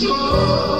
choro.